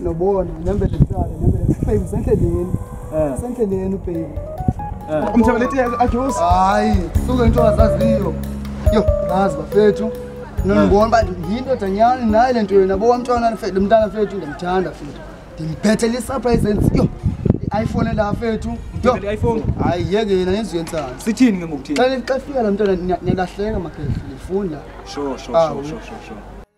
nobona nembele mntana nembele babe sendleleni Eh. sendleleni babe Eh. Umthebe leti ajosi. hayi suke into azaziyo yo ngazi bafethu nonibona uba yindoda nyani naye le nto yona bowamntwana mfethu mntana mfethu ndimthanda mfethu ndimbethele isurprise enzi yo i-iphone ela fethu yo Umbethele i-iPhone? hayi yeke yena yenziwe entsana Sithini ke ngokuthini? xa xa fika la mntwana niya- niyalahleka makhehla ndifunda Sure, sure, Ah, sure, we- sure, sure, sure.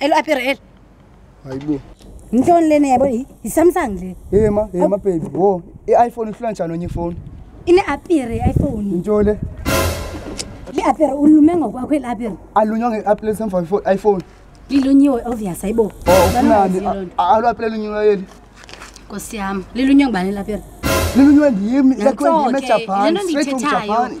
Elo apere elo. Hayibo. Ntoni lena yabo iSamsung le? Eh ma, eh ma baby. Wo, iPhone ihlula njani onye ifoni? Ine apere iPhone. Ntole. Le apere ulume ngokwakho ile apere. Alunywa nge apple semva iPhone. Lilunyiwe obvious hayibo. Oh, kunani? Alo apple lunyiwe yeli. Nkosi yami, lilunywe ngubani lapere? Lilunywe ndiyimi, yakho ndiyime Japan, straight from Japan.